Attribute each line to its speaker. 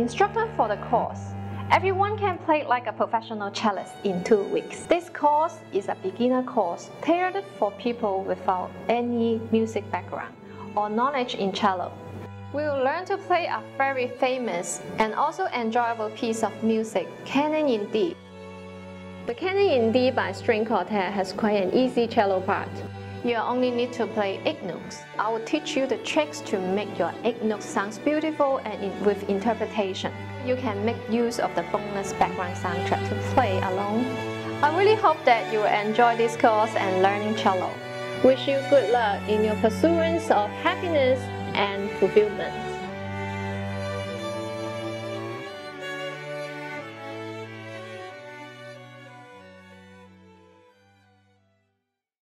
Speaker 1: instructor for the course. Everyone can play like a professional cellist in two weeks. This course is a beginner course tailored for people without any music background or knowledge in cello. We will learn to play a very famous and also enjoyable piece of music, Canon in D. The Canon in D by String Quartet has quite an easy cello part. You only need to play 8 notes. I will teach you the tricks to make your 8 notes sounds beautiful and in, with interpretation. You can make use of the bonus background soundtrack to play along. I really hope that you will enjoy this course and learning cello. Wish you good luck in your pursuance of happiness and fulfillment.